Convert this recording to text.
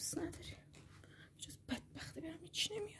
دوست نداری جز بدبختی برم چی نمیاد.